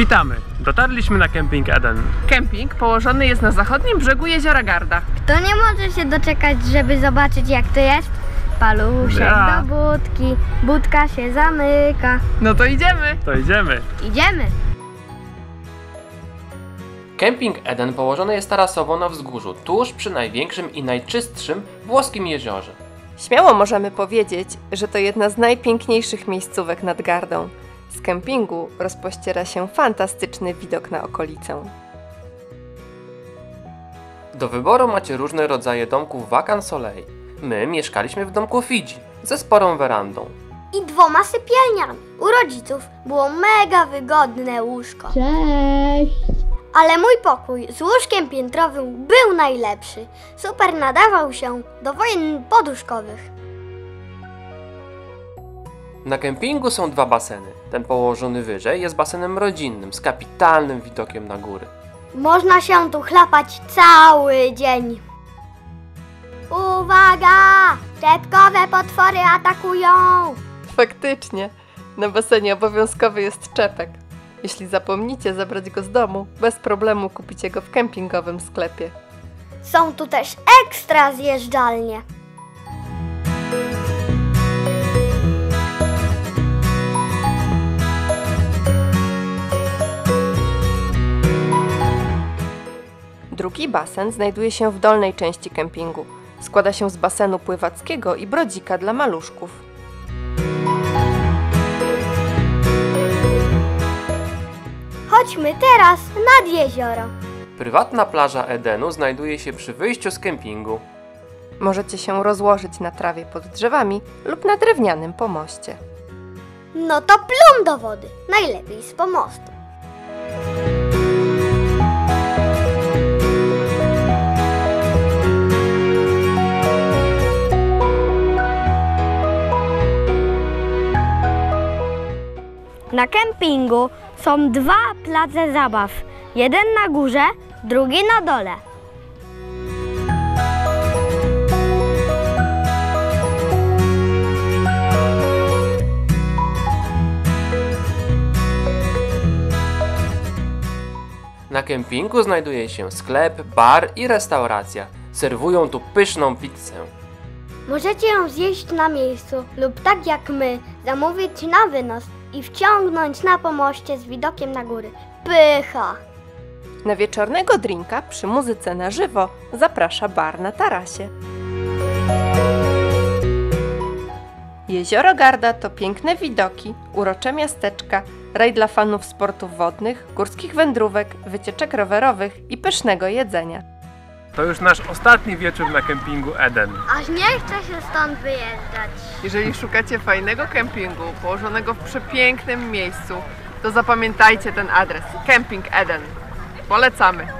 Witamy! Dotarliśmy na kemping Eden. Kemping położony jest na zachodnim brzegu jeziora Garda. Kto nie może się doczekać, żeby zobaczyć jak to jest? Paluszek Ja. do budki, budka się zamyka. No to idziemy. To idziemy. Idziemy. Kemping Eden położony jest tarasowo na wzgórzu, tuż przy największym i najczystszym włoskim jeziorze. Śmiało możemy powiedzieć, że to jedna z najpiękniejszych miejscówek nad Gardą. Z kempingu rozpościera się fantastyczny widok na okolicę. Do wyboru macie różne rodzaje domków Vacan Soleil. My mieszkaliśmy w domku Fidzi, ze sporą werandą. I dwoma sypialniami. U rodziców było mega wygodne łóżko. Cześć. Ale mój pokój z łóżkiem piętrowym był najlepszy. Super nadawał się do wojen poduszkowych. Na kempingu są dwa baseny. Ten położony wyżej jest basenem rodzinnym z kapitalnym widokiem na góry. Można się tu chlapać cały dzień. Uwaga! Czepkowe potwory atakują! Faktycznie, na basenie obowiązkowy jest czepek. Jeśli zapomnicie zabrać go z domu, bez problemu kupicie go w kempingowym sklepie. Są tu też ekstra zjeżdżalnie. Drugi basen znajduje się w dolnej części kempingu. Składa się z basenu pływackiego i brodzika dla maluszków. Chodźmy teraz nad jezioro. Prywatna plaża Edenu znajduje się przy wyjściu z kempingu. Możecie się rozłożyć na trawie pod drzewami lub na drewnianym pomoście. No to plum do wody. Najlepiej z pomostu. Na kempingu są dwa place zabaw. Jeden na górze, drugi na dole. Na kempingu znajduje się sklep, bar i restauracja. Serwują tu pyszną pizzę. Możecie ją zjeść na miejscu lub tak jak my, zamówić na wynos i wciągnąć na pomoście z widokiem na góry. Pycha! Na wieczornego drinka przy muzyce na żywo zaprasza bar na tarasie. Jezioro Garda to piękne widoki, urocze miasteczka, raj dla fanów sportów wodnych, górskich wędrówek, wycieczek rowerowych i pysznego jedzenia. To już nasz ostatni wieczór na kempingu Eden. Aż nie chcę się stąd wyjeżdżać. Jeżeli szukacie fajnego kempingu położonego w przepięknym miejscu, to zapamiętajcie ten adres. Camping Eden. Polecamy.